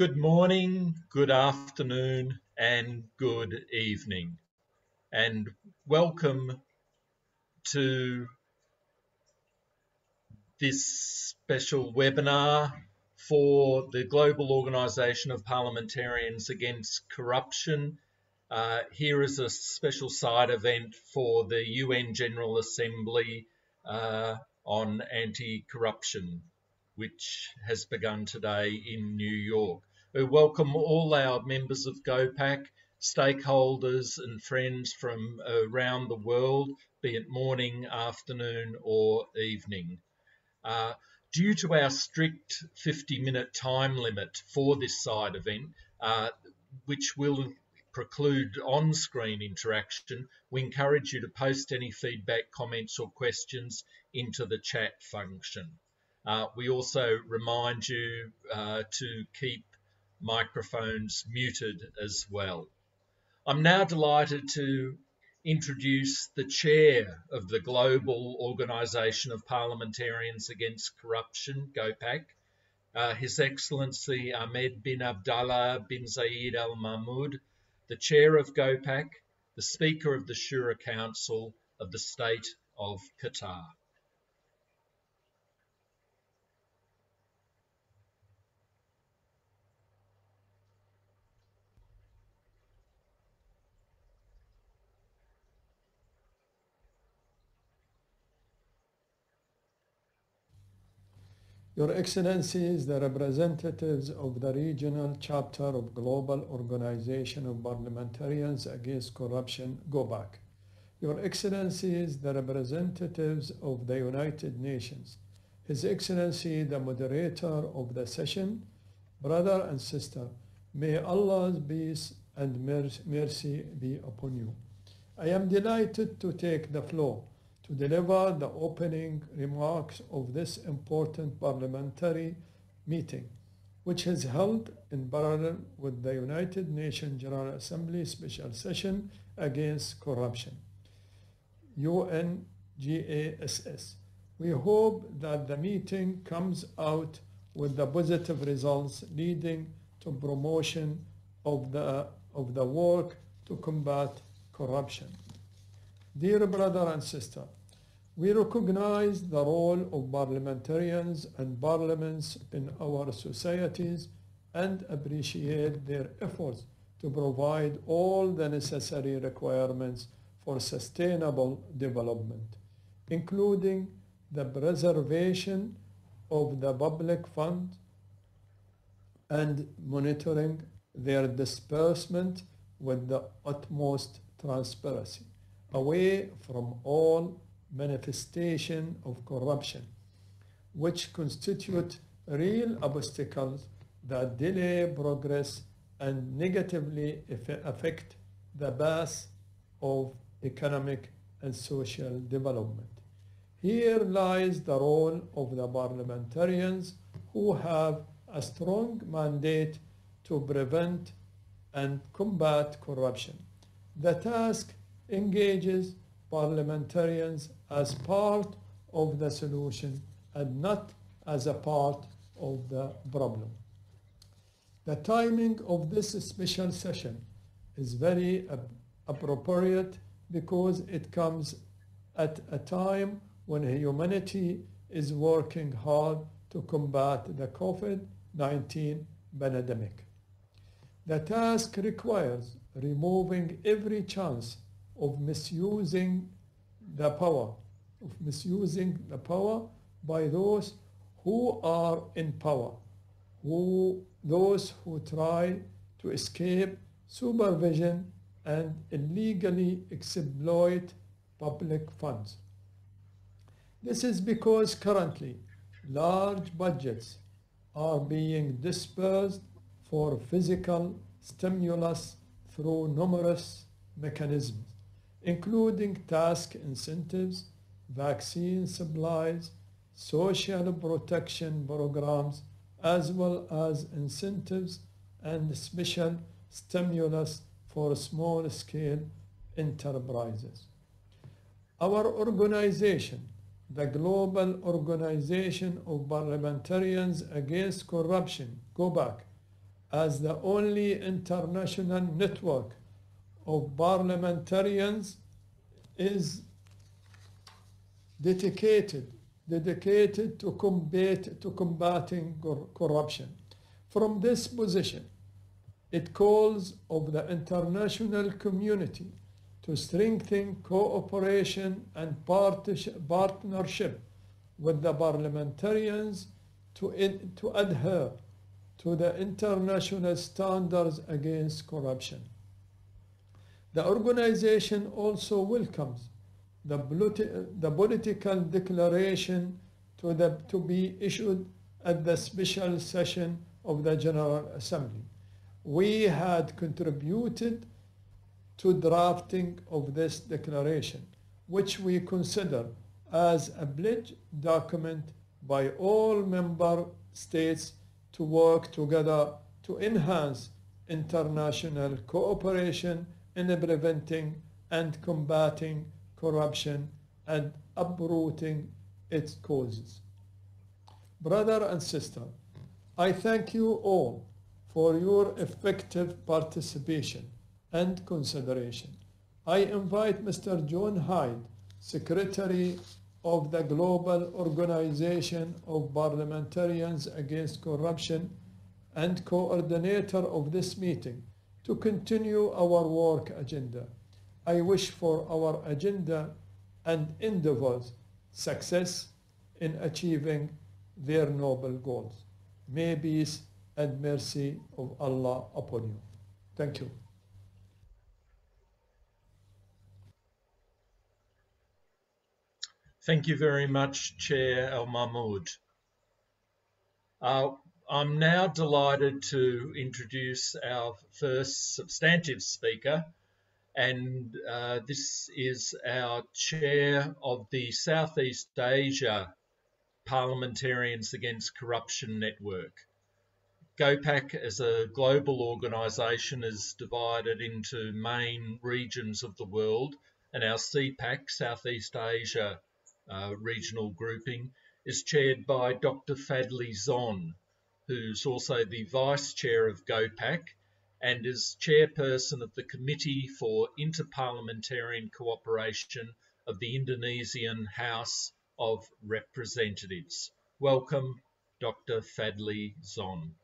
Good morning, good afternoon, and good evening, and welcome to this special webinar for the Global Organisation of Parliamentarians Against Corruption. Uh, here is a special side event for the UN General Assembly uh, on anti-corruption, which has begun today in New York. We welcome all our members of GOPAC, stakeholders and friends from around the world, be it morning, afternoon or evening. Uh, due to our strict 50 minute time limit for this side event, uh, which will preclude on screen interaction, we encourage you to post any feedback, comments, or questions into the chat function. Uh, we also remind you uh, to keep microphones muted as well. I'm now delighted to introduce the chair of the Global Organisation of Parliamentarians Against Corruption, GOPAC, uh, His Excellency Ahmed bin Abdallah bin Zayed Al Mahmoud, the chair of GOPAC, the Speaker of the Shura Council of the State of Qatar. Your Excellencies, the representatives of the regional chapter of Global Organization of Parliamentarians Against Corruption, GOPAC. Your Excellencies, the representatives of the United Nations. His Excellency, the moderator of the session, brother and sister, may Allah's peace and mercy be upon you. I am delighted to take the floor to deliver the opening remarks of this important parliamentary meeting, which is held in parallel with the United Nations General Assembly Special Session Against Corruption, UNGASS. We hope that the meeting comes out with the positive results leading to promotion of the, of the work to combat corruption. Dear brother and sister, we recognize the role of parliamentarians and parliaments in our societies and appreciate their efforts to provide all the necessary requirements for sustainable development, including the preservation of the public funds and monitoring their disbursement with the utmost transparency, away from all manifestation of corruption, which constitute real obstacles that delay progress and negatively affect the path of economic and social development. Here lies the role of the parliamentarians who have a strong mandate to prevent and combat corruption. The task engages parliamentarians as part of the solution and not as a part of the problem. The timing of this special session is very appropriate because it comes at a time when humanity is working hard to combat the COVID-19 pandemic. The task requires removing every chance of misusing the power, of misusing the power by those who are in power, who those who try to escape supervision and illegally exploit public funds. This is because currently large budgets are being dispersed for physical stimulus through numerous mechanisms including task incentives, vaccine supplies, social protection programs, as well as incentives and special stimulus for small-scale enterprises. Our organization, the Global Organization of Parliamentarians Against Corruption, GOPAC, as the only international network of parliamentarians is dedicated dedicated to combat to combating cor- corruption from this position it calls of the international community to strengthen cooperation and partnership with the parliamentarians to, in, to adhere to the international standards against corruption. The organization also welcomes the, politi- the political declaration to, the, to be issued at the special session of the General Assembly. We had contributed to drafting of this declaration, which we consider as a pledge document by all member states to work together to enhance international cooperation in preventing and combating corruption and uprooting its causes. Brother and sister, I thank you all for your effective participation and consideration. I invite Mr. John Hyde, Secretary of the Global Organization of Parliamentarians Against Corruption and coordinator of this meeting, to continue our work agenda. I wish for our agenda and endeavors success in achieving their noble goals. May peace and mercy of Allah upon you. Thank you. Thank you very much, Chair Al Mahmoud. Uh, I'm now delighted to introduce our first substantive speaker, and uh, this is our chair of the Southeast Asia Parliamentarians Against Corruption Network. GOPAC as a global organisation is divided into main regions of the world, and our SEAPAC, Southeast Asia uh, regional grouping, is chaired by Dr. Fadli Zon, who's also the vice chair of GOPAC and is chairperson of the Committee for Interparliamentarian Cooperation of the Indonesian House of Representatives. Welcome, Dr. Fadli Zon.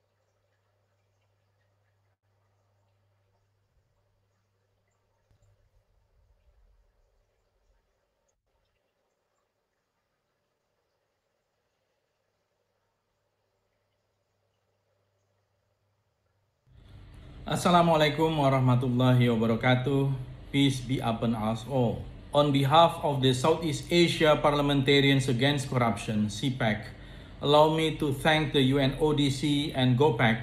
Assalamualaikum warahmatullahi wabarakatuh. Peace be upon us all. On behalf of the Southeast Asia Parliamentarians Against Corruption, SEAPAC, allow me to thank the UNODC and GOPAC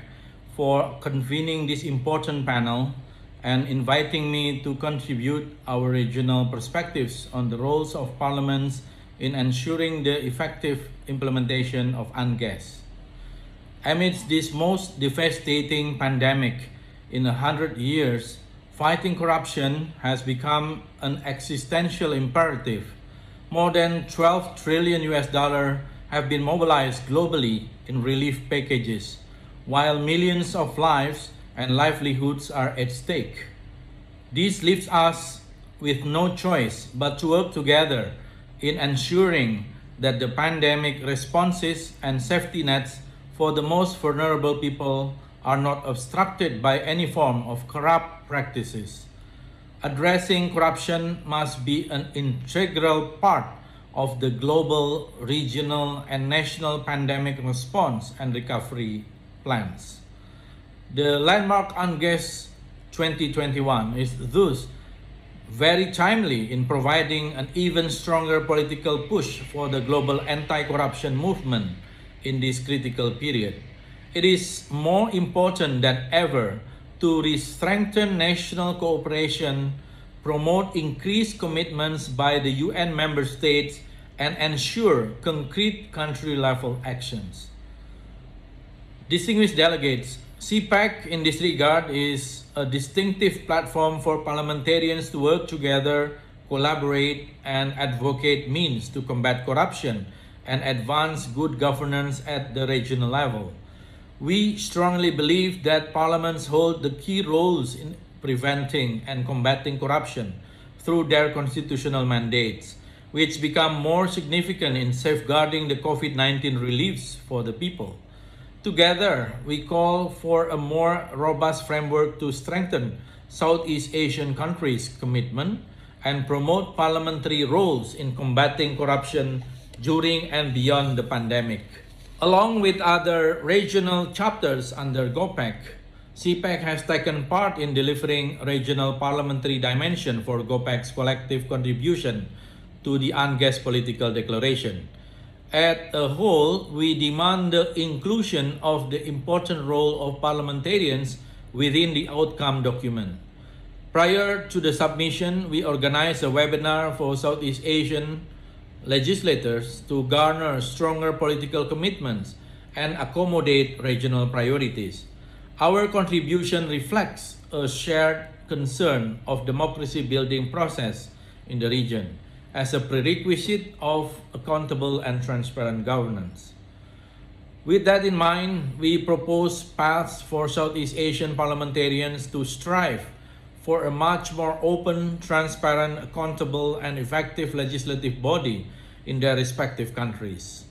for convening this important panel and inviting me to contribute our regional perspectives on the roles of parliaments in ensuring the effective implementation of UNGASS. Amidst this most devastating pandemic, in a hundred years, fighting corruption has become an existential imperative. More than 12 trillion US dollar have been mobilized globally in relief packages, while millions of lives and livelihoods are at stake. This leaves us with no choice but to work together in ensuring that the pandemic responses and safety nets for the most vulnerable people are not obstructed by any form of corrupt practices. Addressing corruption must be an integral part of the global, regional, and national pandemic response and recovery plans. The landmark UNGASS 2021 is thus very timely in providing an even stronger political push for the global anti-corruption movement in this critical period it is more important than ever to strengthen national cooperation, promote increased commitments by the UN member states, and ensure concrete country-level actions. Distinguished delegates, SEAPAC in this regard is a distinctive platform for parliamentarians to work together, collaborate, and advocate means to combat corruption and advance good governance at the regional level. We strongly believe that parliaments hold the key roles in preventing and combating corruption through their constitutional mandates, which become more significant in safeguarding the COVID 19 reliefs for the people. Together, we call for a more robust framework to strengthen Southeast Asian countries' commitment and promote parliamentary roles in combating corruption during and beyond the pandemic. Along with other regional chapters under GOPAC, SEAPAC has taken part in delivering regional parliamentary dimension for GOPAC's collective contribution to the UNGASS political declaration. At a whole, we demand the inclusion of the important role of parliamentarians within the outcome document. Prior to the submission, we organized a webinar for Southeast Asian legislators to garner stronger political commitments and accommodate regional priorities. Our contribution reflects a shared concern of democracy building process in the region as a prerequisite of accountable and transparent governance. With that in mind, we propose paths for Southeast Asian parliamentarians to strive for a much more open, transparent, accountable, and effective legislative body in their respective countries.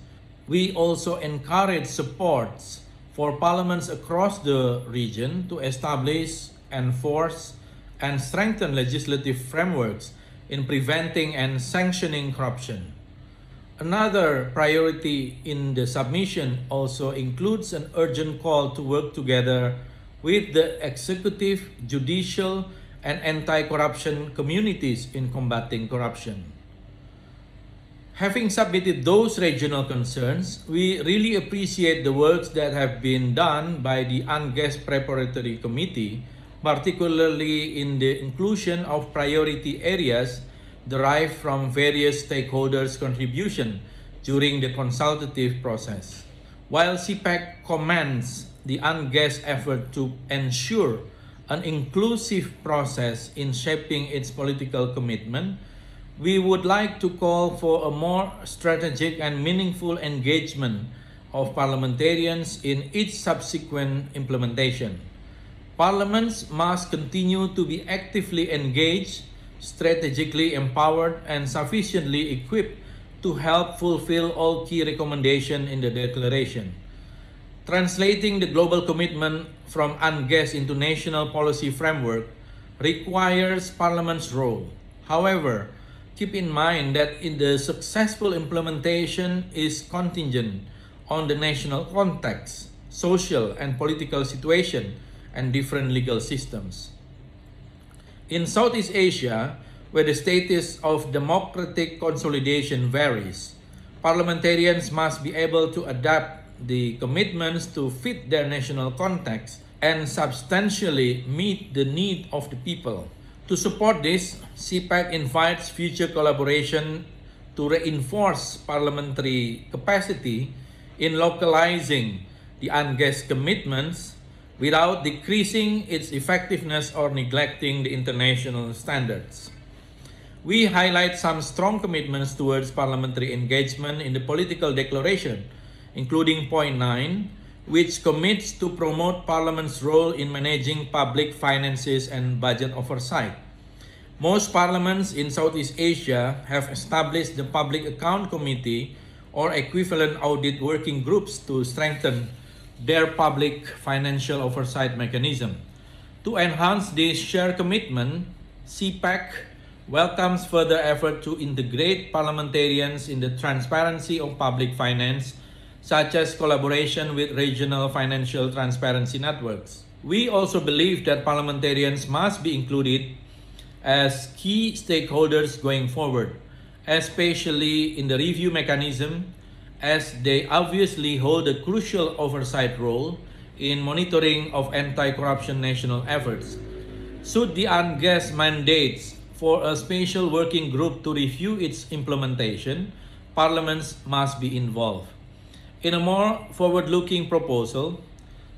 We also encourage supports for parliaments across the region to establish, enforce, and strengthen legislative frameworks in preventing and sanctioning corruption. Another priority in the submission also includes an urgent call to work together with the executive, judicial, and anti-corruption communities in combating corruption. Having submitted those regional concerns, we really appreciate the works that have been done by the UNGASS Preparatory Committee, particularly in the inclusion of priority areas derived from various stakeholders' contribution during the consultative process. While SEAPAC commends the UNGASS effort to ensure an inclusive process in shaping its political commitment, we would like to call for a more strategic and meaningful engagement of parliamentarians in each subsequent implementation. Parliaments must continue to be actively engaged, strategically empowered, and sufficiently equipped to help fulfill all key recommendations in the declaration. Translating the global commitment from UNGASS into national policy framework requires Parliament's role. However, keep in mind that in the successful implementation is contingent on the national context, social and political situation, and different legal systems. In Southeast Asia, where the status of democratic consolidation varies, parliamentarians must be able to adapt the commitments to fit their national context and substantially meet the need of the people. To support this, SEAPAC invites future collaboration to reinforce parliamentary capacity in localizing the UNGASS commitments without decreasing its effectiveness or neglecting the international standards. We highlight some strong commitments towards parliamentary engagement in the political declaration including point 9, which commits to promote Parliament's role in managing public finances and budget oversight. Most parliaments in Southeast Asia have established the Public Account Committee or equivalent audit working groups to strengthen their public financial oversight mechanism. To enhance this shared commitment, SEAPAC welcomes further effort to integrate parliamentarians in the transparency of public finance such as collaboration with regional financial transparency networks. We also believe that parliamentarians must be included as key stakeholders going forward, especially in the review mechanism, as they obviously hold a crucial oversight role in monitoring of anti-corruption national efforts. Should the UNGASS mandates for a special working group to review its implementation, parliaments must be involved. In a more forward-looking proposal,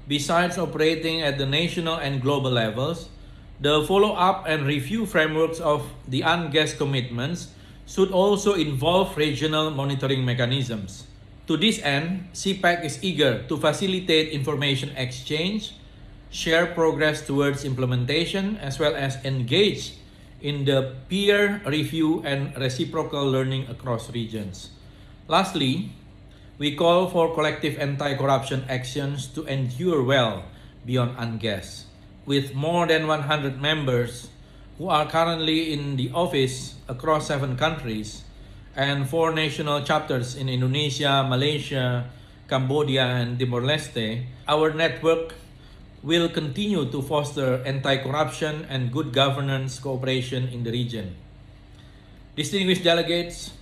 besides operating at the national and global levels, the follow-up and review frameworks of the UNGASS commitments should also involve regional monitoring mechanisms. To this end, SEAPAC is eager to facilitate information exchange, share progress towards implementation, as well as engage in the peer review and reciprocal learning across regions. Lastly, we call for collective anti-corruption actions to endure well beyond UNGASS. With more than 100 members who are currently in the office across seven countries and four national chapters in Indonesia, Malaysia, Cambodia, and Timor-Leste, our network will continue to foster anti-corruption and good governance cooperation in the region. Distinguished delegates,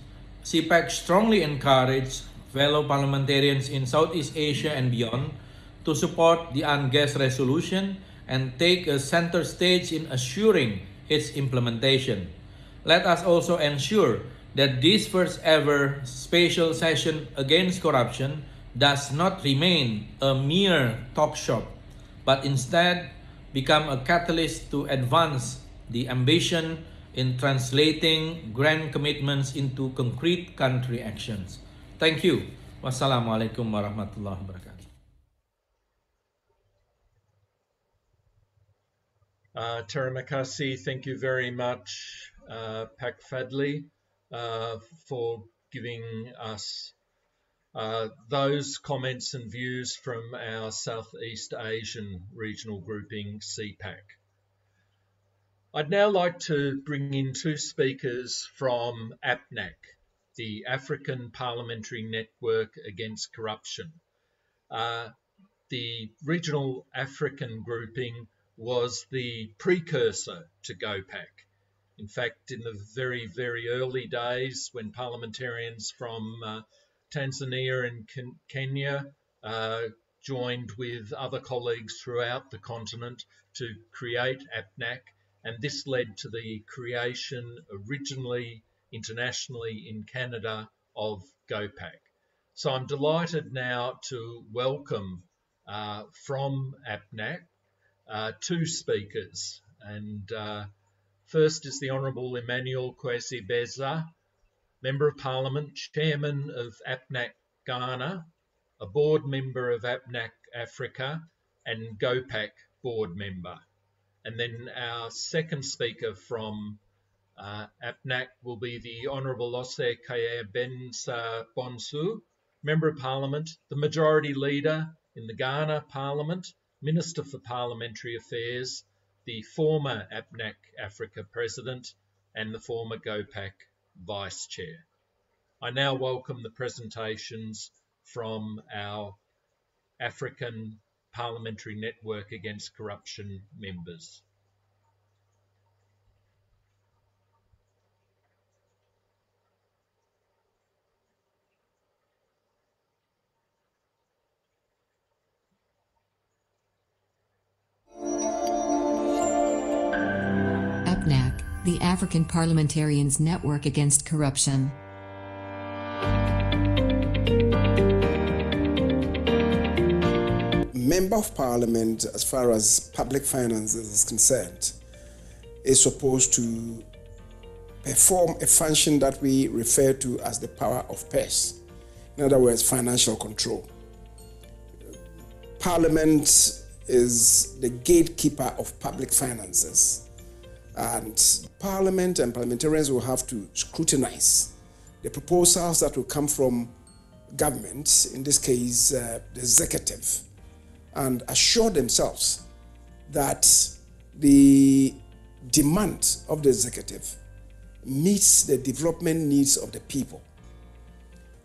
SEAPAC strongly encourage fellow parliamentarians in Southeast Asia and beyond to support the UNGASS resolution and take a center stage in assuring its implementation. Let us also ensure that this first ever special session against corruption does not remain a mere talk shop, but instead become a catalyst to advance the ambition in translating grand commitments into concrete country actions. Thank you. Wassalamualaikum warahmatullahi wabarakatuh. Uh, Makasi, thank you very much, uh, Pak Fadli, uh, for giving us uh, those comments and views from our Southeast Asian regional grouping, SEAPAC. I'd now like to bring in two speakers from APNAC, the African Parliamentary Network Against Corruption. Uh, the regional African grouping was the precursor to GOPAC. In fact, in the very, very early days when parliamentarians from uh, Tanzania and Ken Kenya uh, joined with other colleagues throughout the continent to create APNAC, and this led to the creation originally internationally in Canada of GOPAC. So I'm delighted now to welcome uh, from APNAC uh, two speakers. And uh, first is the Honourable Emmanuel Kwesi Bedzrah, Member of Parliament, Chairman of APNAC Ghana, a board member of APNAC Africa, and GOPAC board member. And then our second speaker from uh, APNAC will be the Honourable Ose Kaye Bensa Bonsu, Member of Parliament, the Majority Leader in the Ghana Parliament, Minister for Parliamentary Affairs, the former APNAC Africa President, and the former GOPAC Vice Chair. I now welcome the presentations from our African Parliamentary Network Against Corruption members. The African Parliamentarians Network Against Corruption. Member of Parliament, as far as public finances is concerned, is supposed to perform a function that we refer to as the power of purse. In other words, financial control. Parliament is the gatekeeper of public finances. And Parliament and parliamentarians will have to scrutinize the proposals that will come from government, in this case, uh, the executive, and assure themselves that the demand of the executive meets the development needs of the people.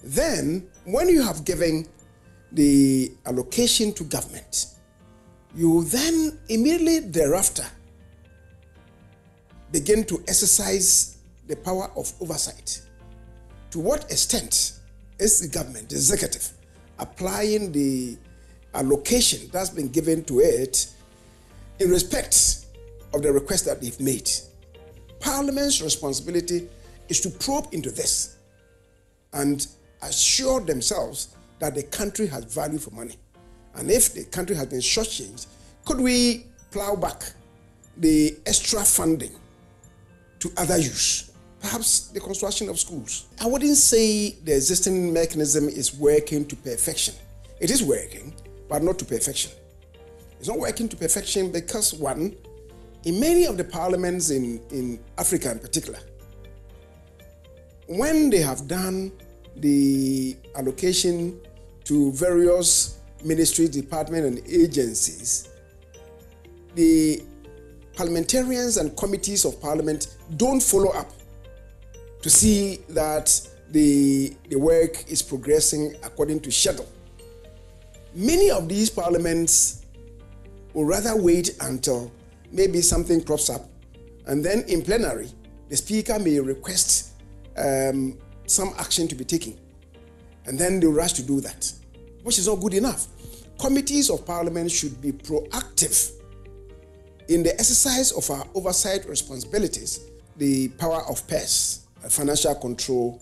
Then, when you have given the allocation to government, you then immediately thereafter begin to exercise the power of oversight. To what extent is the government, the executive, applying the allocation that's been given to it in respect of the request that they've made? Parliament's responsibility is to probe into this and assure themselves that the country has value for money. And if the country has been shortchanged, could we plow back the extra funding to other use perhaps the construction of schools. I wouldn't say the existing mechanism is working to perfection. It is working, but not to perfection. It's not working to perfection because, one, in many of the parliaments in, in Africa in particular, when they have done the allocation to various ministries, departments, and agencies, the parliamentarians and committees of parliament don't follow up to see that the, the work is progressing according to schedule. Many of these parliaments will rather wait until maybe something crops up, and then in plenary, the speaker may request um, some action to be taken, and then they rush to do that, which is not good enough. Committees of parliament should be proactive in the exercise of our oversight responsibilities. The power of purse, financial control,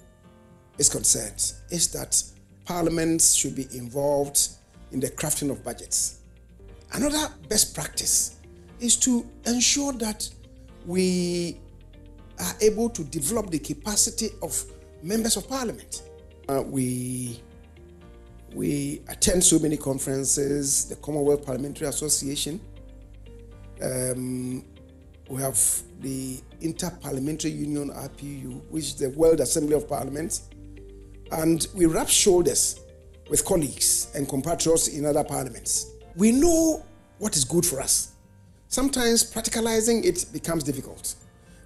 is concerned, is that parliaments should be involved in the crafting of budgets. Another best practice is to ensure that we are able to develop the capacity of members of parliament. Uh, we, we attend so many conferences, the Commonwealth Parliamentary Association. Um, we have the Inter-Parliamentary Union, IPU, which is the World Assembly of Parliaments. And we rub shoulders with colleagues and compatriots in other parliaments. We know what is good for us. Sometimes practicalizing it becomes difficult,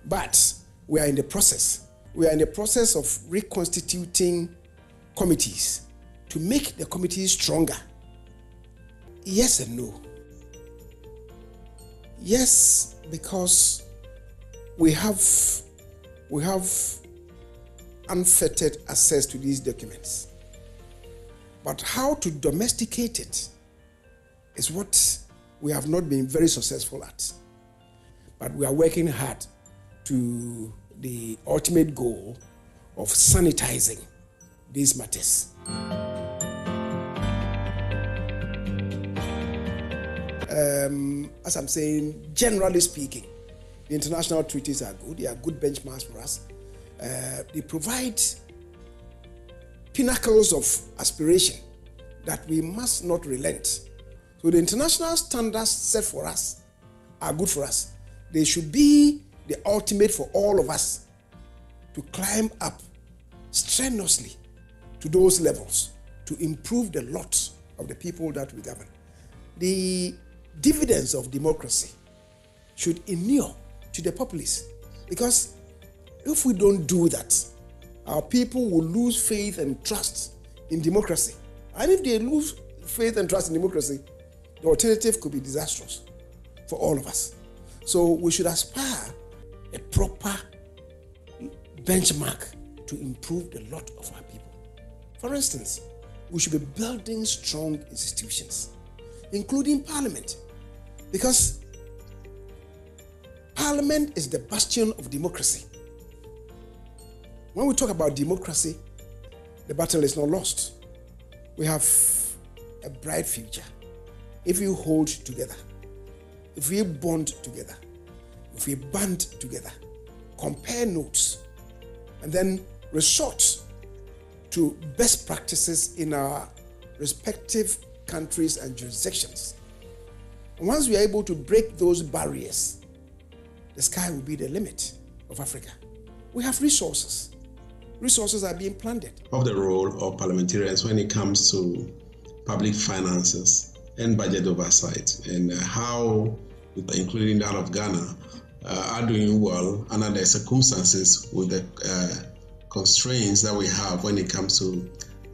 but we are in the process. We are in the process of reconstituting committees to make the committees stronger. Yes and no. Yes, because we have we have unfettered access to these documents. But how to domesticate it is what we have not been very successful at. But we are working hard to the ultimate goal of sanitizing these matters. Um, as I'm saying, generally speaking, the international treaties are good. They are good benchmarks for us. Uh, they provide pinnacles of aspiration that we must not relent. So the international standards set for us are good for us. They should be the ultimate for all of us to climb up strenuously to those levels to improve the lot of the people that we govern. The dividends of democracy should inure to the populace because if we don't do that, our people will lose faith and trust in democracy. And if they lose faith and trust in democracy, the alternative could be disastrous for all of us. So we should aspire a proper benchmark to improve the lot of our people. For instance, we should be building strong institutions, including parliament, because parliament is the bastion of democracy. When we talk about democracy, the battle is not lost. We have a bright future if we hold together, if we bond together, if we band together, compare notes, and then resort to best practices in our respective countries and jurisdictions. Once we are able to break those barriers, the sky will be the limit of Africa. We have resources. Resources are being plundered. Of the role of parliamentarians when it comes to public finances and budget oversight, and how, including that of Ghana, uh, are doing well under the circumstances with the uh, constraints that we have when it comes to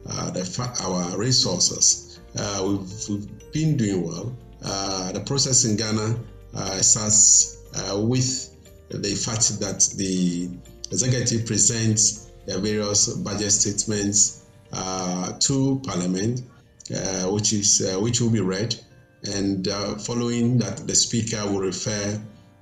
uh, the, our resources. Uh, we've, we've, been doing well. Uh, the process in Ghana uh, starts with the fact that the executive presents the various budget statements to Parliament, which is which will be read, and following that, the Speaker will refer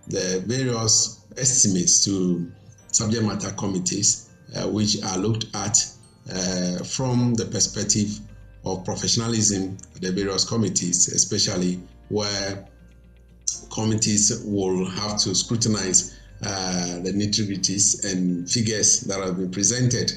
the various estimates to subject matter committees, uh, which are looked at uh, from the perspective of professionalism the various committees, especially where committees will have to scrutinize uh, the nitty-gritties and figures that have been presented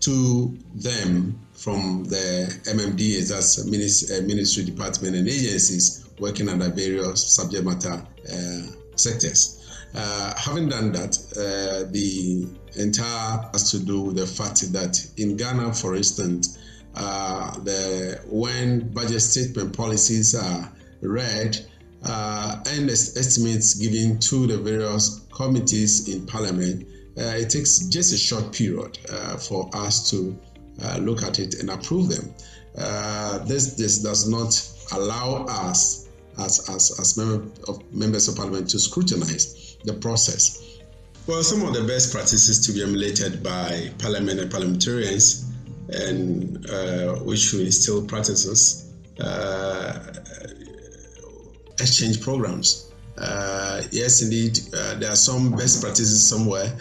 to them from the MMDAs, that's ministry, uh, ministry, department, and agencies working under various subject matter uh, sectors. Uh, having done that, uh, the entire has to do with the fact that in Ghana, for instance, uh, the when budget statement policies are read uh, and estimates given to the various committees in Parliament, uh, it takes just a short period uh, for us to look at it and approve them. this this does not allow us as as, as member of, members of Parliament to scrutinize the process. Well, some of the best practices to be emulated by Parliament and parliamentarians, and uh, which we still practices, uh, exchange programs. Uh, yes, indeed, uh, there are some best practices somewhere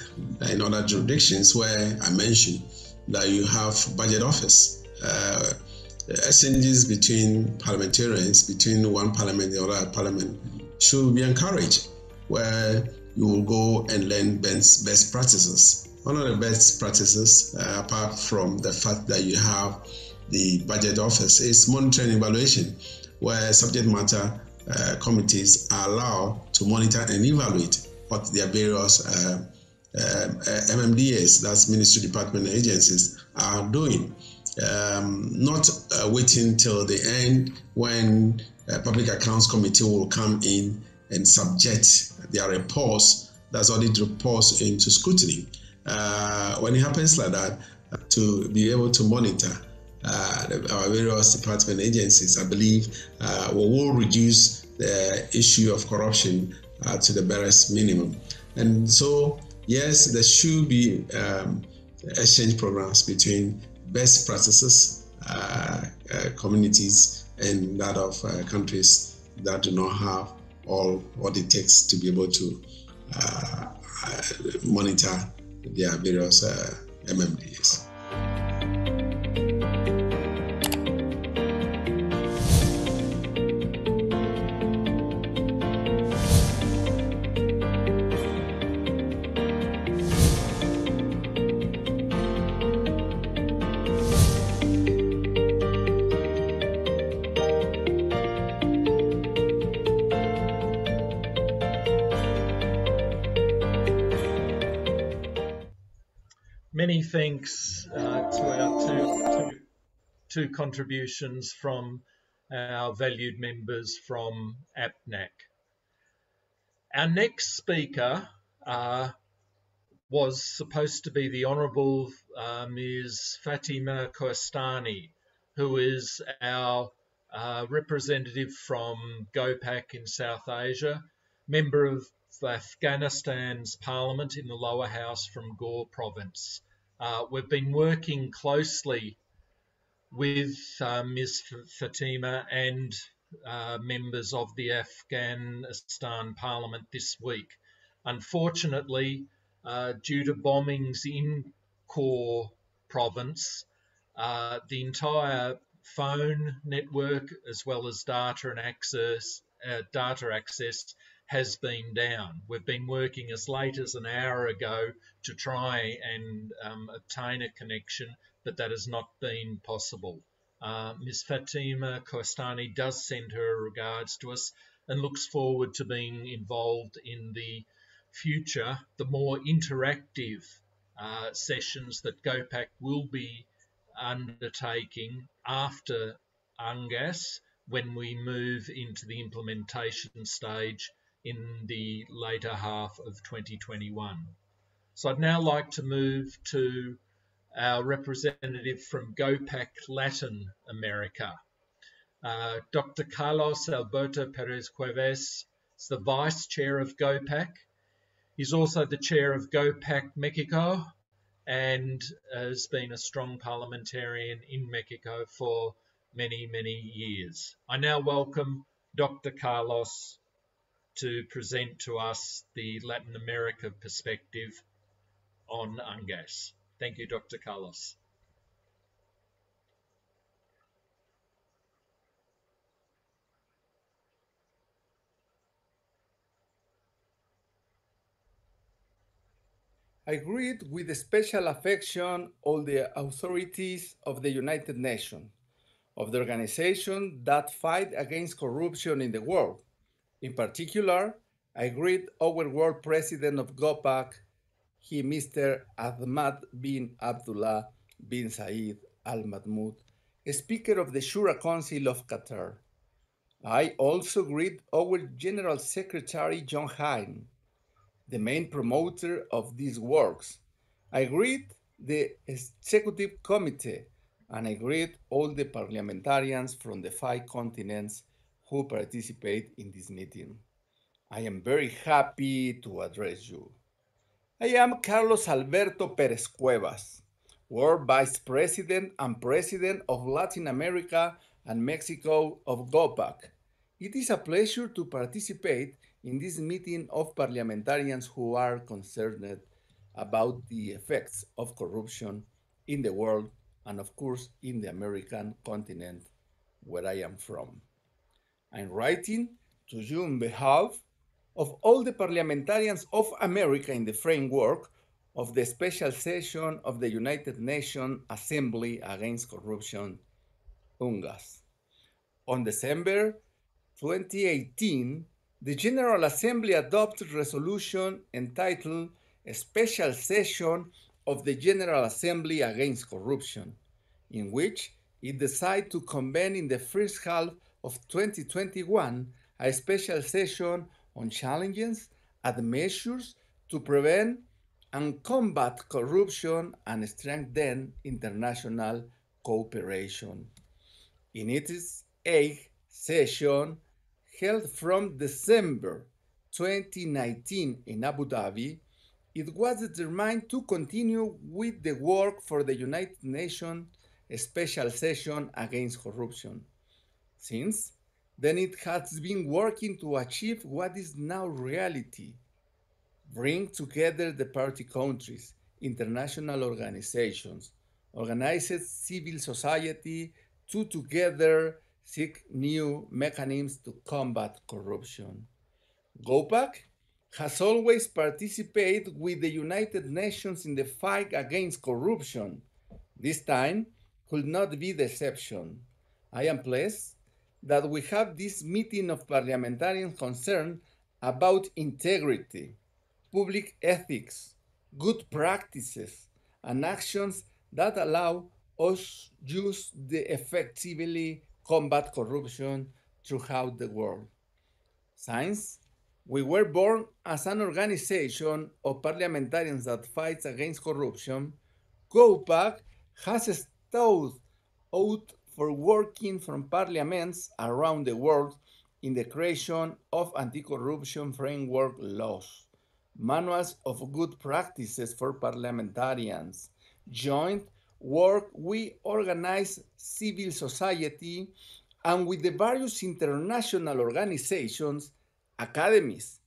in other jurisdictions where I mentioned that you have budget office. Uh, exchanges between parliamentarians, between one parliament and the other parliament, should be encouraged, where you will go and learn best, best practices. One of the best practices, uh, apart from the fact that you have the budget office, is monitoring evaluation, where subject matter uh, committees are allowed to monitor and evaluate what their various uh, uh, MMDAs, that's ministry department agencies, are doing. Um, not uh, waiting till the end when public accounts committee will come in and subject their reports, that's audit reports into scrutiny. Uh, when it happens like that, to be able to monitor uh, our various department agencies, I believe uh, we will reduce the issue of corruption uh, to the barest minimum. And so, yes, there should be um, exchange programs between best practices, uh, uh, communities, and that of uh, countries that do not have all what it takes to be able to uh, monitor their various MMDs. Many thanks uh, to our two, two, two, contributions from our valued members from APNAC. Our next speaker uh, was supposed to be the Honourable uh, Ms. Fatima Kohistani, who is our uh, representative from GOPAC in South Asia, member of Afghanistan's parliament in the lower house from Ghor province. Uh, we've been working closely with uh, Ms. Fatima and uh, members of the Afghanistan parliament this week. Unfortunately, uh, due to bombings in Ghor province, uh, the entire phone network as well as data and access uh, data access has been down. We've been working as late as an hour ago to try and um, obtain a connection, but that has not been possible. Uh, Ms. Fatima Kohistani does send her regards to us and looks forward to being involved in the future, the more interactive uh, sessions that GOPAC will be undertaking after UNGASS when we move into the implementation stage in the later half of 2021. So I'd now like to move to our representative from GOPAC Latin America. Uh, Dr. Carlos Alberto Perez Cuevas is the Vice Chair of GOPAC. He's also the Chair of GOPAC Mexico and has been a strong parliamentarian in Mexico for many, many years. I now welcome Dr. Carlos to present to us the Latin America perspective on UNGASS. Thank you, Dr. Carlos. I greet with special affection all the authorities of the United Nations, of the organization that fight against corruption in the world. In particular, I greet our world president of GOPAC, he Mr. Ahmad bin Abdullah bin Zaid Al Mahmoud, Speaker of the Shura Council of Qatar. I also greet our General Secretary John Hein, the main promoter of these works. I greet the Executive Committee and I greet all the parliamentarians from the five continents who participate in this meeting. I am very happy to address you. I am Carlos Alberto Perez Cuevas, World Vice President and President of Latin America and Mexico of GOPAC. It is a pleasure to participate in this meeting of parliamentarians who are concerned about the effects of corruption in the world and, of course, in the American continent where I am from. I'm writing to you on behalf of all the parliamentarians of America in the framework of the special session of the United Nations Assembly Against Corruption, UNGASS. On December 2018, the General Assembly adopted resolution entitled a special session of the General Assembly Against Corruption, in which it decided to convene in the first half of 2021 a special session on challenges and measures to prevent and combat corruption and strengthen international cooperation. In its eighth session, held from December 2019 in Abu Dhabi, it was determined to continue with the work for the United Nations Special Session Against Corruption. Since then, it has been working to achieve what is now reality bring together the party countries, international organizations, organized civil society to together seek new mechanisms to combat corruption. GOPAC has always participated with the United Nations in the fight against corruption. This time could not be the exception. I am pleased that we have this meeting of parliamentarians concerned about integrity, public ethics, good practices, and actions that allow us use the effectively combat corruption throughout the world. Since we were born as an organization of parliamentarians that fights against corruption, GOPAC has stood out for working from parliaments around the world in the creation of anti-corruption framework laws, manuals of good practices for parliamentarians, joint work we organize civil society and with the various international organizations, academies,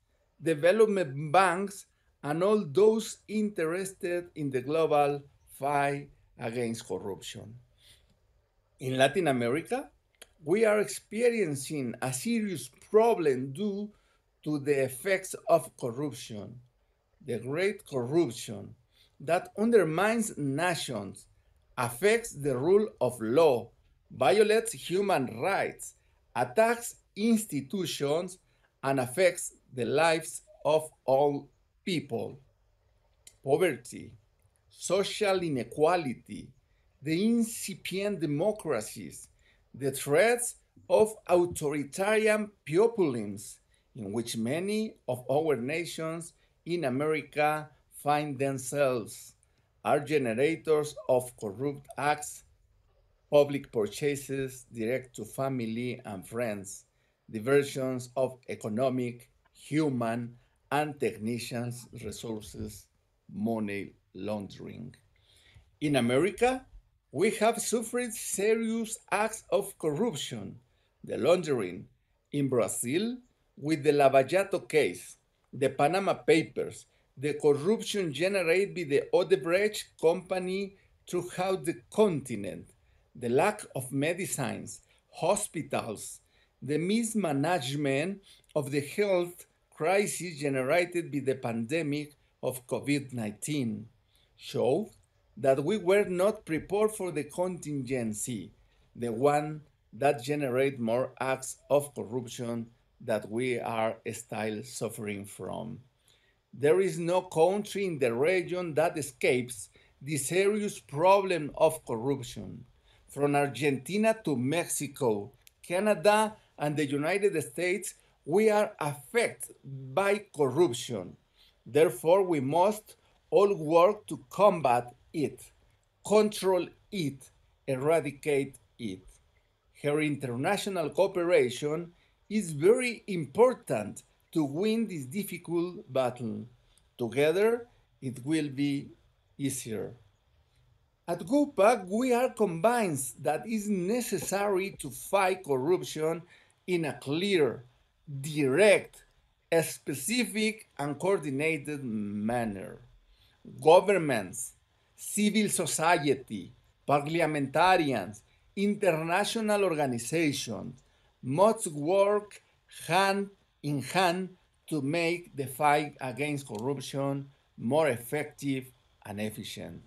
development banks, and all those interested in the global fight against corruption. In Latin America, we are experiencing a serious problem due to the effects of corruption, the great corruption that undermines nations affects the rule of law, violates human rights, attacks institutions, and affects the lives of all people. Poverty, social inequality, the incipient democracies, the threats of authoritarian populisms in which many of our nations in America find themselves are generators of corrupt acts, public purchases direct to family and friends, diversions of economic, human, and technicians' resources, money laundering. In America, we have suffered serious acts of corruption, the laundering. In Brazil, with the Lava Jato case, the Panama Papers, the corruption generated by the Odebrecht company throughout the continent, the lack of medicines, hospitals, the mismanagement of the health crisis generated by the pandemic of COVID 19 showed that we were not prepared for the contingency, the one that generate more acts of corruption that we are still suffering from. There is no country in the region that escapes the serious problem of corruption. From Argentina to Mexico, Canada, and the United States, we are affected by corruption. Therefore, we must all work to combat it, control it, eradicate it. Her international cooperation is very important to win this difficult battle. Together, it will be easier. At GOPAC, we are convinced that it is necessary to fight corruption in a clear, direct, specific, and coordinated manner. Governments, civil society, parliamentarians, international organizations must work hand in hand to make the fight against corruption more effective and efficient.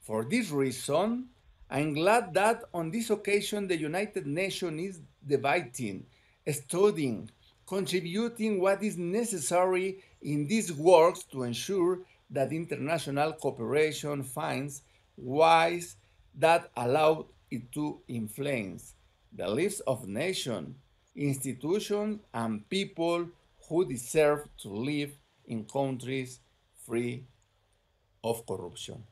For this reason, I'm glad that on this occasion the United Nations is debating, studying, contributing what is necessary in these works to ensure that international cooperation finds ways that allow it to influence the lives of nations, institutions, and people who deserve to live in countries free of corruption.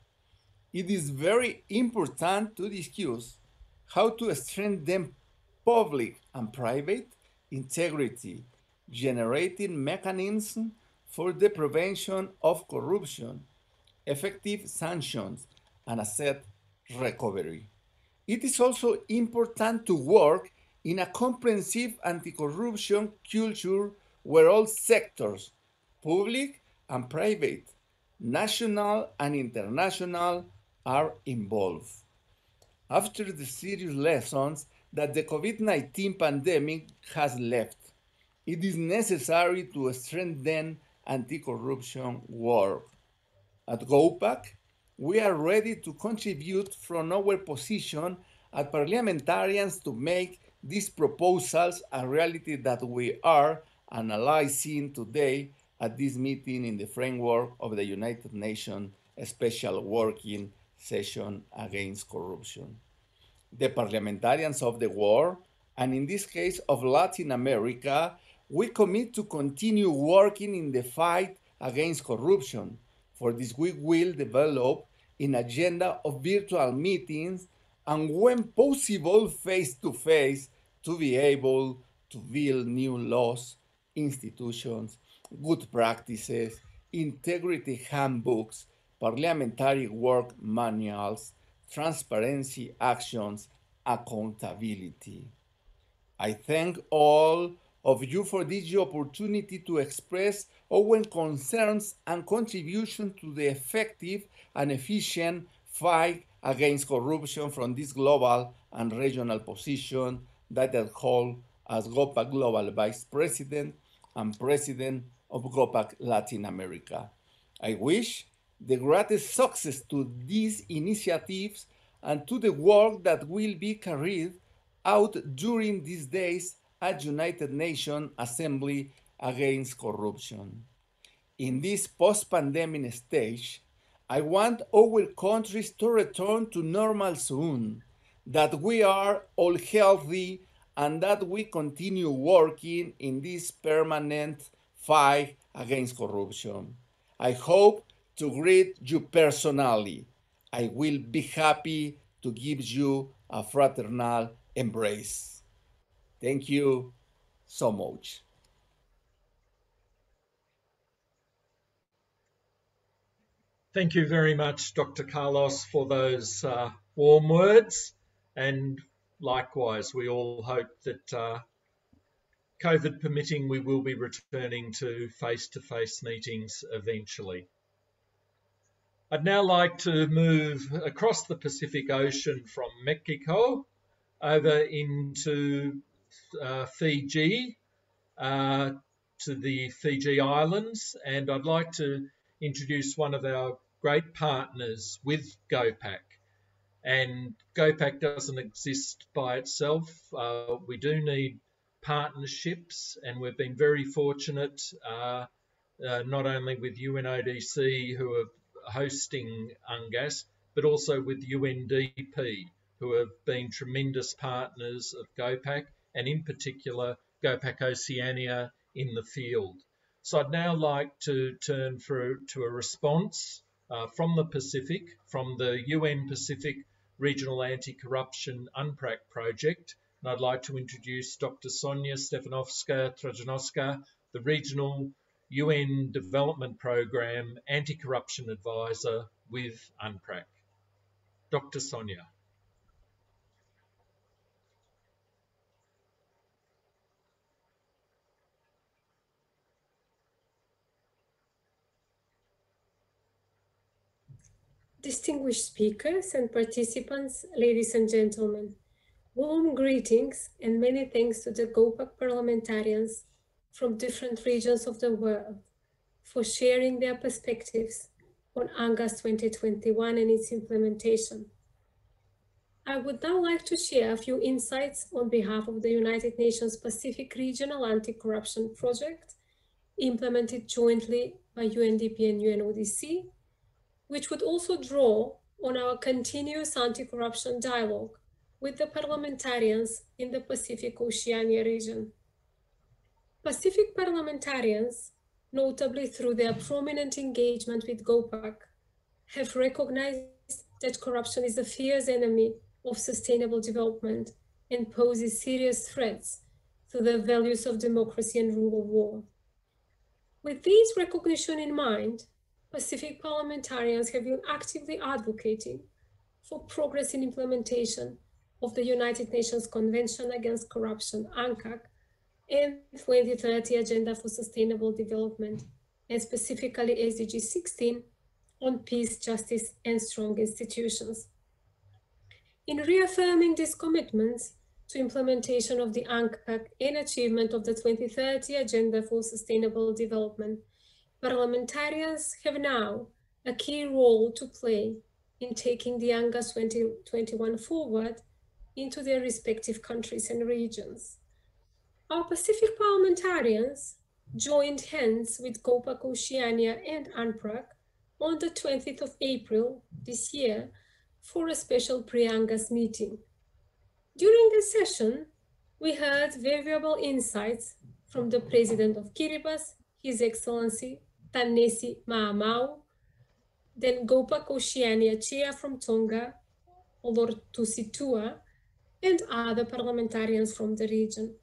It is very important to discuss how to strengthen public and private integrity, generating mechanisms for the prevention of corruption, effective sanctions, and asset recovery. It is also important to work in a comprehensive anti-corruption culture where all sectors, public and private, national and international, are involved. After the serious lessons that the COVID 19 pandemic has left, it is necessary to strengthen anti corruption work. At GOPAC, we are ready to contribute from our position as parliamentarians to make these proposals a reality that we are analyzing today at this meeting in the framework of the United Nations Special Working session against corruption. The parliamentarians of the world, and in this case of Latin America, we commit to continue working in the fight against corruption. For this, we will develop an agenda of virtual meetings and, when possible, face to face to be able to build new laws, institutions, good practices, integrity handbooks, parliamentary work manuals, transparency actions, accountability. I thank all of you for this opportunity to express our concerns and contribution to the effective and efficient fight against corruption from this global and regional position that I hold as GOPAC Global Vice President and President of GOPAC Latin America. I wish the greatest success to these initiatives and to the work that will be carried out during these days at United Nations Assembly Against Corruption. In this post-pandemic stage, I want our countries to return to normal soon, that we are all healthy and that we continue working in this permanent fight against corruption. I hope to greet you personally. I will be happy to give you a fraternal embrace. Thank you so much. Thank you very much, Dr. Carlos, for those uh, warm words. And likewise, we all hope that uh, COVID permitting, we will be returning to face to face meetings eventually. I'd now like to move across the Pacific Ocean from Mexico over into Fiji, uh, to the Fiji Islands, and I'd like to introduce one of our great partners with GOPAC. And GOPAC doesn't exist by itself. Uh, we do need partnerships, and we've been very fortunate, uh, uh, not only with UNODC, who are hosting UNGASS, but also with UNDP, who have been tremendous partners of GOPAC, and in particular, GOPAC Oceania in the field. So I'd now like to turn to a response uh, from the Pacific, from the UN Pacific Regional Anti-Corruption UNPRAC project. And I'd like to introduce Dr. Sonia Stefanovska-Trajanovska, the Regional UN Development Program Anti-Corruption Advisor with UNPRAC. Dr. Sonia. Distinguished speakers and participants, ladies and gentlemen, warm greetings and many thanks to the GOPAC parliamentarians from different regions of the world for sharing their perspectives on UNGASS 2021 and its implementation. I would now like to share a few insights on behalf of the United Nations Pacific Regional Anti-Corruption Project, implemented jointly by UNDP and UNODC, which would also draw on our continuous anti-corruption dialogue with the parliamentarians in the Pacific Oceania region. Pacific parliamentarians, notably through their prominent engagement with GOPAC, have recognized that corruption is a fierce enemy of sustainable development and poses serious threats to the values of democracy and rule of law. With this recognition in mind, Pacific parliamentarians have been actively advocating for progress in implementation of the United Nations Convention Against Corruption, UNCAC, and 2030 Agenda for Sustainable Development, and specifically SDG 16 on peace, justice, and strong institutions. In reaffirming these commitments to implementation of the UNCAC and achievement of the 2030 Agenda for Sustainable Development, parliamentarians have now a key role to play in taking the UNGASS 2021 forward into their respective countries and regions. Our Pacific parliamentarians joined hands with GOPAC Oceania and UNPRAC on the 20th of April this year for a special pre-UNGASS meeting. During this session, we heard valuable insights from the President of Kiribati, His Excellency Taneti Maamau, then GOPAC Oceania Chair from Tonga, Lord Fusitua, and other parliamentarians from the region.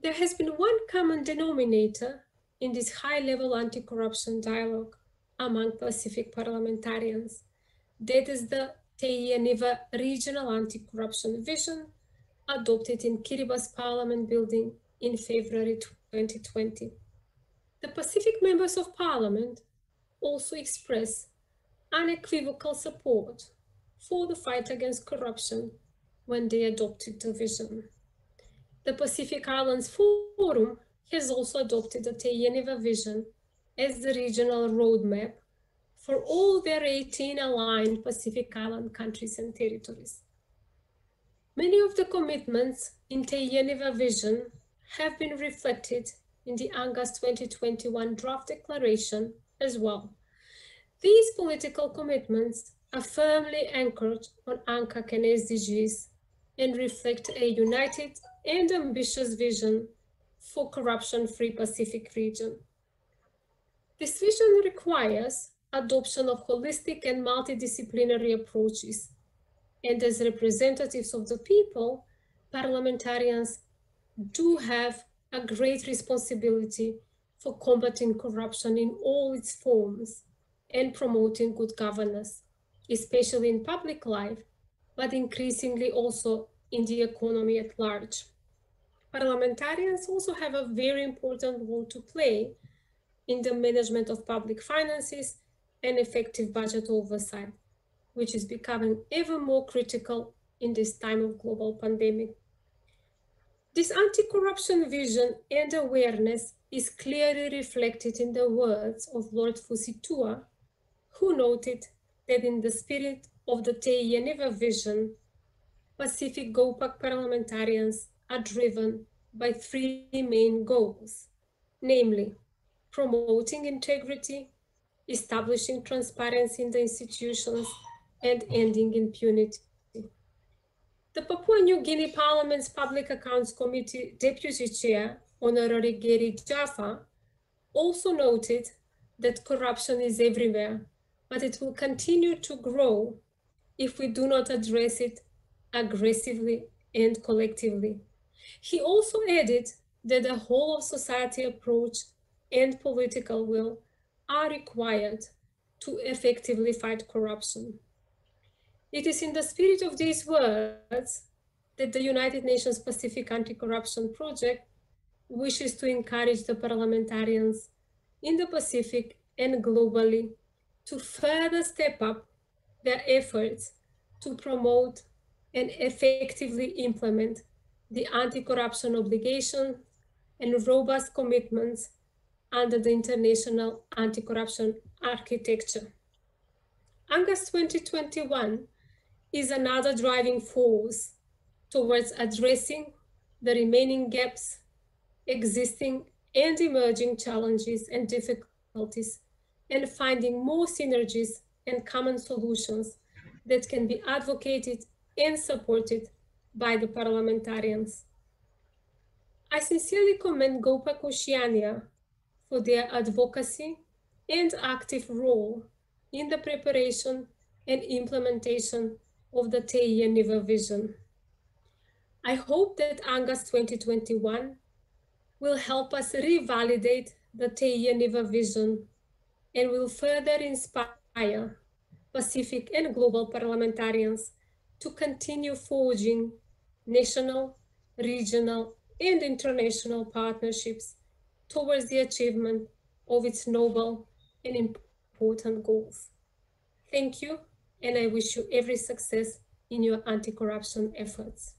There has been one common denominator in this high-level anti-corruption dialogue among Pacific parliamentarians. That is the Teieniwa Regional Anti-Corruption Vision adopted in Kiribati Parliament building in February 2020. The Pacific members of parliament also express unequivocal support for the fight against corruption when they adopted the vision. The Pacific Islands Forum has also adopted the Teieniwa vision as the regional roadmap for all their 18 aligned Pacific Island countries and territories. Many of the commitments in Teieniwa vision have been reflected in the UNGASS 2021 draft declaration as well. These political commitments are firmly anchored on UNCAC and SDGs and reflect a united and ambitious vision for corruption-free Pacific region. This vision requires adoption of holistic and multidisciplinary approaches. And as representatives of the people, parliamentarians do have a great responsibility for combating corruption in all its forms and promoting good governance, especially in public life, but increasingly also in the economy at large. Parliamentarians also have a very important role to play in the management of public finances and effective budget oversight, which is becoming ever more critical in this time of global pandemic. This anti-corruption vision and awareness is clearly reflected in the words of Lord Fusitua, who noted that in the spirit of the Teieniwa vision, Pacific GOPAC parliamentarians are driven by three main goals, namely promoting integrity, establishing transparency in the institutions, and ending impunity. The Papua New Guinea Parliament's Public Accounts Committee Deputy Chair, Honorary Gary Juffa, also noted that corruption is everywhere, but it will continue to grow if we do not address it aggressively and collectively. He also added that the whole of society approach and political will are required to effectively fight corruption. It is in the spirit of these words that the United Nations Pacific Anti-Corruption Project wishes to encourage the parliamentarians in the Pacific and globally to further step up their efforts to promote and effectively implement the anti-corruption obligation and robust commitments under the international anti-corruption architecture. UNGASS 2021 is another driving force towards addressing the remaining gaps, existing and emerging challenges and difficulties, and finding more synergies and common solutions that can be advocated and supported by the parliamentarians. I sincerely commend Oceania for their advocacy and active role in the preparation and implementation of the Teieniwa vision. I hope that UNGASS 2021 will help us revalidate the Teieniwa vision and will further inspire Pacific and global parliamentarians to continue forging national, regional, and international partnerships towards the achievement of its noble and important goals. Thank you, and I wish you every success in your anti-corruption efforts.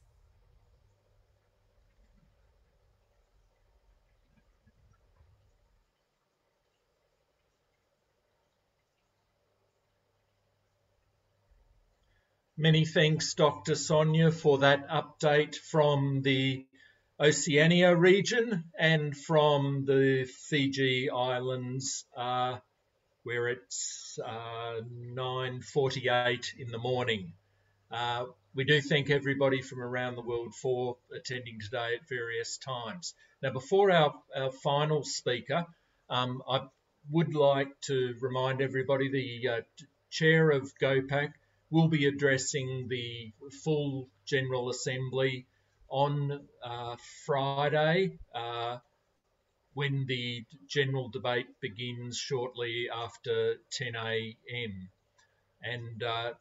Many thanks, Dr. Sonia, for that update from the Oceania region and from the Fiji Islands, uh, where it's uh, 9.48 in the morning. Uh, we do thank everybody from around the world for attending today at various times. Now, before our, our final speaker, um, I would like to remind everybody the uh, chair of GOPAC will be addressing the full General Assembly on uh, Friday uh, when the general debate begins shortly after 10 a.m. And uh,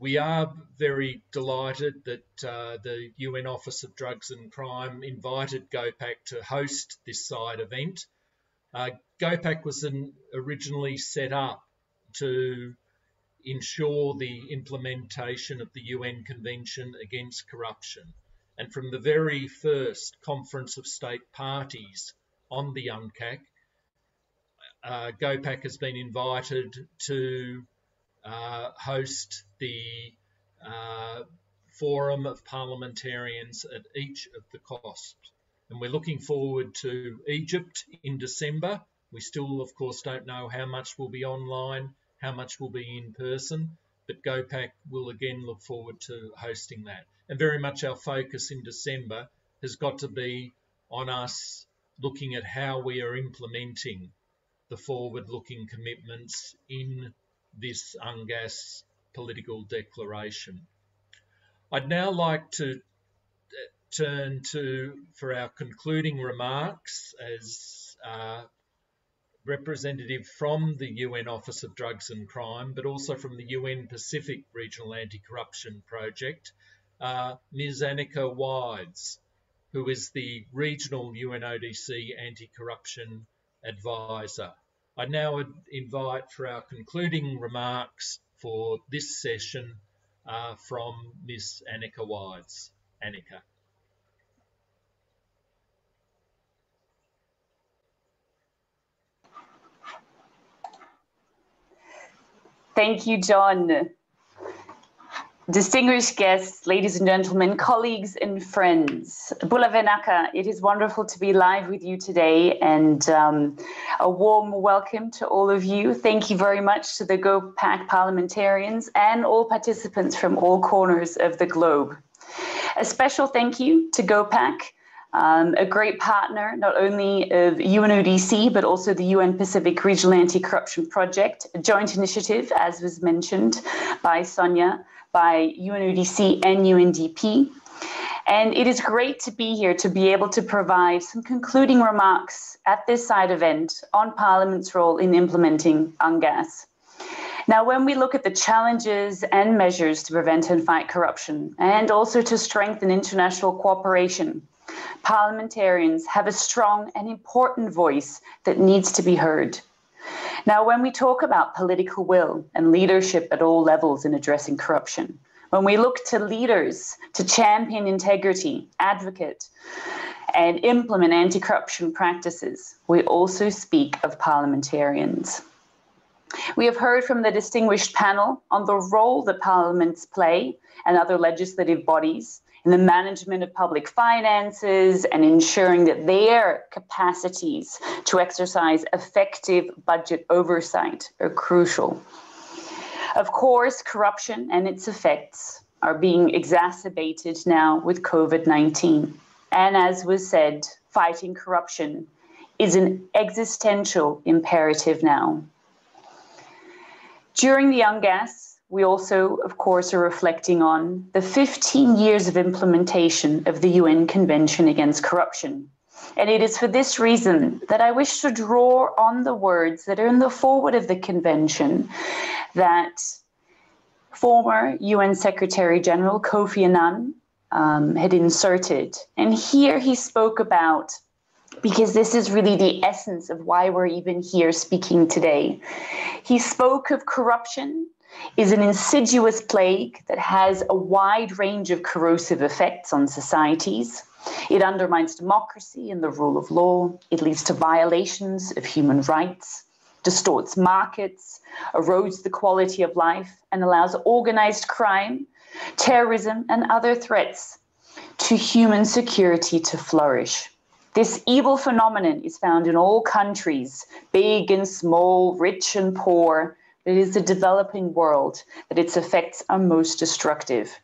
we are very delighted that uh, the UN Office of Drugs and Crime invited GOPAC to host this side event. Uh, GOPAC was an, originally set up to ensure the implementation of the UN Convention Against Corruption. And from the very first Conference of State Parties on the UNCAC, uh, GOPAC has been invited to uh, host the uh, Forum of Parliamentarians at each of the COSPs. And we're looking forward to Egypt in December. We still, of course, don't know how much will be online how much will be in person, but GOPAC will again look forward to hosting that. And very much our focus in December has got to be on us looking at how we are implementing the forward-looking commitments in this UNGASS political declaration. I'd now like to uh, turn to, for our concluding remarks, as uh, representative from the UN Office of Drugs and Crime, but also from the UN Pacific Regional Anti-Corruption Project, uh, Ms. Annika Wythes, who is the regional UNODC anti corruption advisor. I now invite for our concluding remarks for this session uh, from Ms. Annika Wythes. Annika. Thank you, John. Distinguished guests, ladies and gentlemen, colleagues and friends, Bula Vinaka, it is wonderful to be live with you today and um, a warm welcome to all of you. Thank you very much to the GOPAC parliamentarians and all participants from all corners of the globe. A special thank you to GOPAC, um, a great partner not only of UNODC, but also the UN Pacific Regional Anti-Corruption Project, a joint initiative, as was mentioned by Sonia, by UNODC and UNDP. And it is great to be here to be able to provide some concluding remarks at this side event on Parliament's role in implementing UNGASS. Now, when we look at the challenges and measures to prevent and fight corruption, and also to strengthen international cooperation, parliamentarians have a strong and important voice that needs to be heard. Now, when we talk about political will and leadership at all levels in addressing corruption, when we look to leaders to champion integrity, advocate, and implement anti corruption practices, we also speak of parliamentarians. We have heard from the distinguished panel on the role that parliaments play and other legislative bodies in the management of public finances and ensuring that their capacities to exercise effective budget oversight are crucial. Of course, corruption and its effects are being exacerbated now with COVID 19. And as was said, fighting corruption is an existential imperative now. During the UNGASS, we also, of course, are reflecting on the 15 years of implementation of the UN Convention Against Corruption. And it is for this reason that I wish to draw on the words that are in the forward of the convention that former UN Secretary General Kofi Annan um, had inserted. And here he spoke about, because this is really the essence of why we're even here speaking today, he spoke of corruption is an insidious plague that has a wide range of corrosive effects on societies. It undermines democracy and the rule of law. It leads to violations of human rights, distorts markets, erodes the quality of life, and allows organized crime, terrorism, and other threats to human security to flourish. This evil phenomenon is found in all countries, big and small, rich and poor, it is the developing world that its effects are most destructive.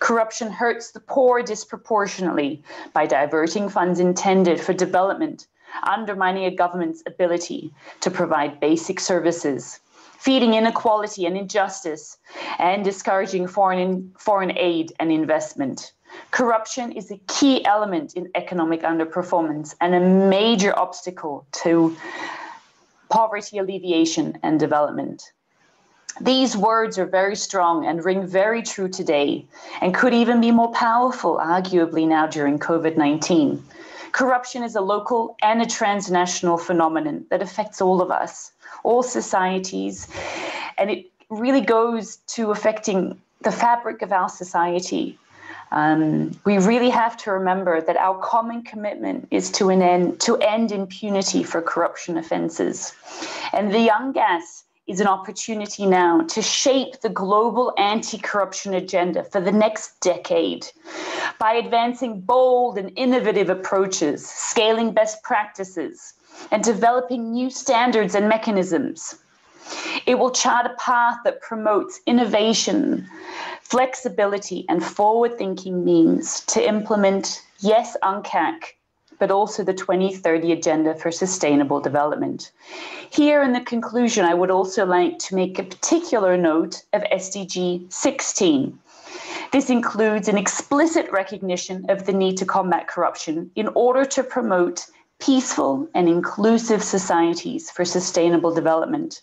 Corruption hurts the poor disproportionately by diverting funds intended for development, undermining a government's ability to provide basic services, feeding inequality and injustice, and discouraging foreign, foreign aid and investment. Corruption is a key element in economic underperformance and a major obstacle to poverty alleviation and development. These words are very strong and ring very true today, and could even be more powerful, arguably, now during COVID 19. Corruption is a local and a transnational phenomenon that affects all of us, all societies, and it really goes to affecting the fabric of our society. Um, we really have to remember that our common commitment is to an end to end impunity for corruption offences, and the UNGASS is an opportunity now to shape the global anti corruption agenda for the next decade by advancing bold and innovative approaches, scaling best practices, and developing new standards and mechanisms. It will chart a path that promotes innovation, flexibility, and forward thinking means to implement, yes, UNCAC, but also the 2030 Agenda for Sustainable Development. Here in the conclusion, I would also like to make a particular note of SDG 16. This includes an explicit recognition of the need to combat corruption in order to promote peaceful and inclusive societies for sustainable development,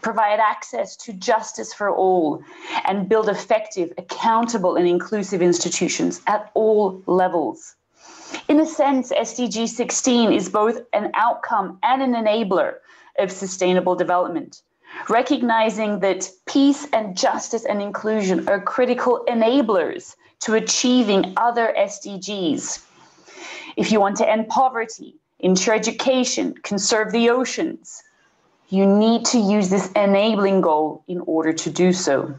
provide access to justice for all, and build effective, accountable, and inclusive institutions at all levels. In a sense, SDG 16 is both an outcome and an enabler of sustainable development, recognizing that peace and justice and inclusion are critical enablers to achieving other SDGs. If you want to end poverty, ensure education, conserve the oceans, you need to use this enabling goal in order to do so.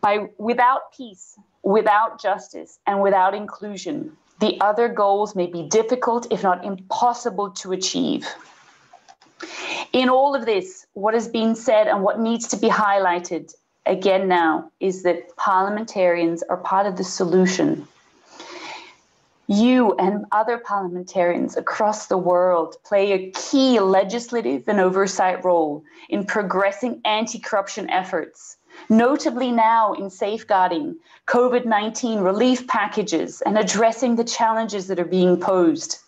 By, without peace, without justice, and without inclusion, the other goals may be difficult, if not impossible, to achieve. In all of this, what has been said and what needs to be highlighted again now is that parliamentarians are part of the solution. You and other parliamentarians across the world play a key legislative and oversight role in progressing anti corruption efforts, notably now in safeguarding COVID 19 relief packages and addressing the challenges that are being posed.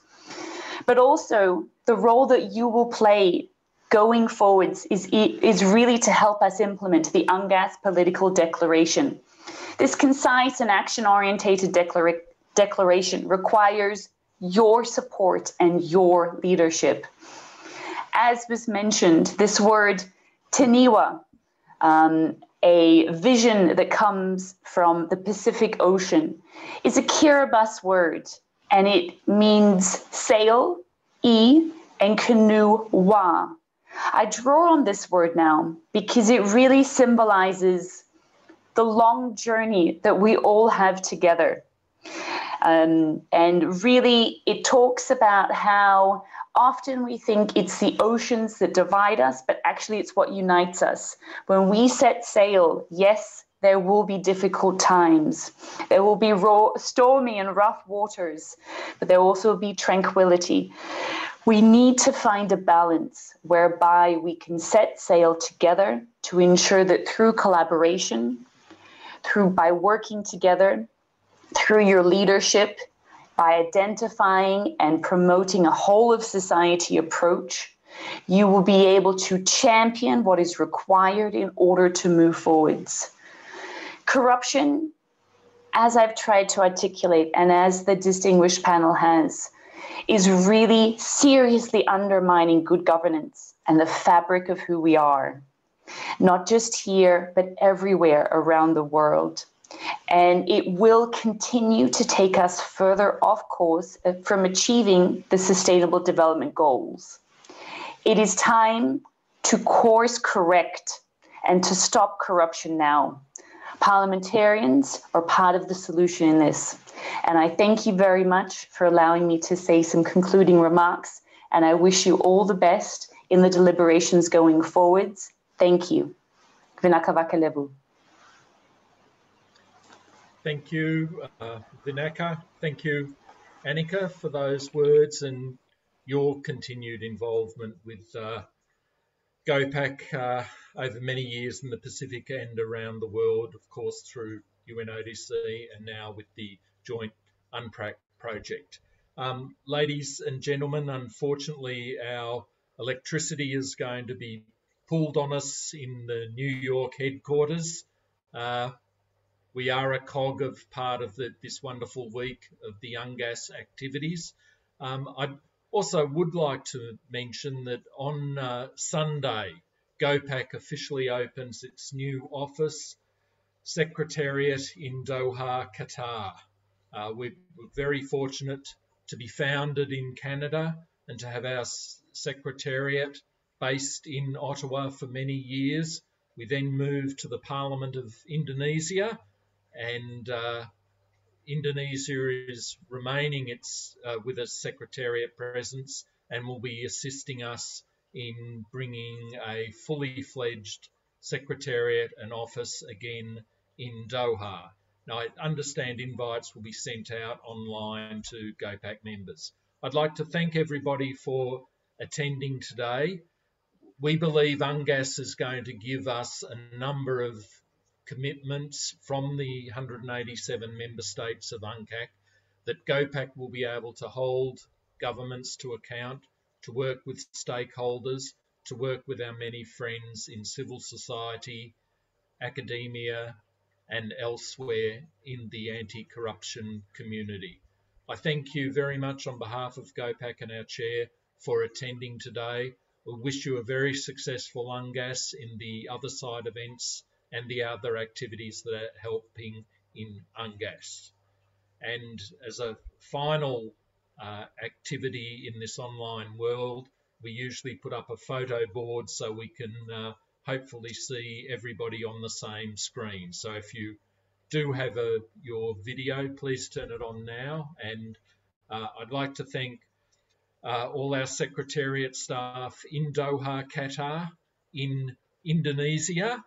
But also, the role that you will play going forwards is, is really to help us implement the UNGASS political declaration. This concise and action orientated declara- declaration requires your support and your leadership. As was mentioned, this word Teieniwa, um, a vision that comes from the Pacific Ocean, is a Kiribati word and it means sail, e, and canoe, wa. I draw on this word now because it really symbolizes the long journey that we all have together. Um, and really, it talks about how often we think it's the oceans that divide us, but actually, it's what unites us. When we set sail, yes, there will be difficult times. There will be raw, stormy and rough waters, but there will also be tranquility. We need to find a balance whereby we can set sail together to ensure that through collaboration, through by working together, through your leadership, by identifying and promoting a whole of society approach, you will be able to champion what is required in order to move forwards. Corruption, as I've tried to articulate, and as the distinguished panel has, is really seriously undermining good governance and the fabric of who we are, not just here, but everywhere around the world. And it will continue to take us further off course uh, from achieving the Sustainable Development Goals. It is time to course correct and to stop corruption now. Parliamentarians are part of the solution in this. And I thank you very much for allowing me to say some concluding remarks. And I wish you all the best in the deliberations going forwards. Thank you. Vinaka Thank you, uh, Vinaka. Thank you, Annika, for those words and your continued involvement with uh, GOPAC uh, over many years in the Pacific and around the world, of course, through UNODC and now with the joint UNPRAC project. Um, ladies and gentlemen, unfortunately, our electricity is going to be pulled on us in the New York headquarters. Uh, we are a cog of part of the, this wonderful week of the UNGASS activities. Um, I also would like to mention that on uh, Sunday, GOPAC officially opens its new office secretariat in Doha, Qatar. Uh, we're very fortunate to be founded in Canada and to have our secretariat based in Ottawa for many years. We then moved to the Parliament of Indonesia, and uh, Indonesia is remaining its uh, with a secretariat presence and will be assisting us in bringing a fully fledged secretariat and office again in Doha. Now, I understand invites will be sent out online to GOPAC members. I'd like to thank everybody for attending today. We believe UNGASS is going to give us a number of commitments from the 187 member states of UNCAC that GOPAC will be able to hold governments to account, to work with stakeholders, to work with our many friends in civil society, academia, and elsewhere in the anti-corruption community. I thank you very much on behalf of GOPAC and our chair for attending today. We wish you a very successful UNGASS in the other side events and the other activities that are helping in UNGASS. And as a final uh, activity in this online world, we usually put up a photo board so we can uh, hopefully see everybody on the same screen. So if you do have a, your video, please turn it on now. And uh, I'd like to thank uh, all our Secretariat staff in Doha, Qatar, in Indonesia,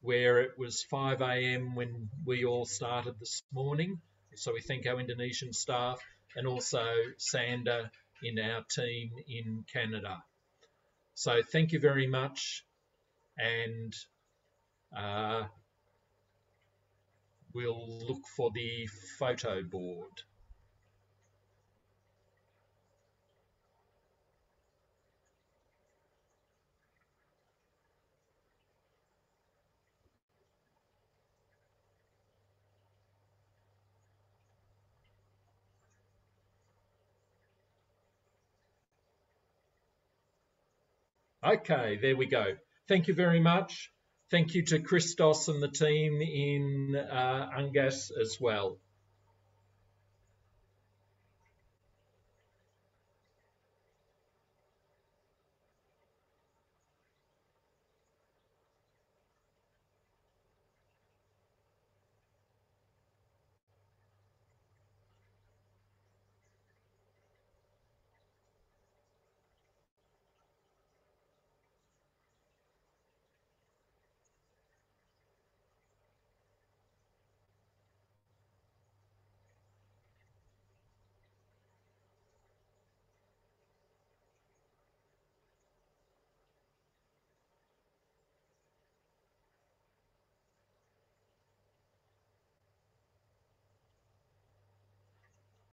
where it was 5 a.m. when we all started this morning. So we thank our Indonesian staff and also Sander in our team in Canada. So thank you very much and uh, we'll look for the photo board. Okay, there we go. Thank you very much. Thank you to Christos and the team in uh, UNGASS as well.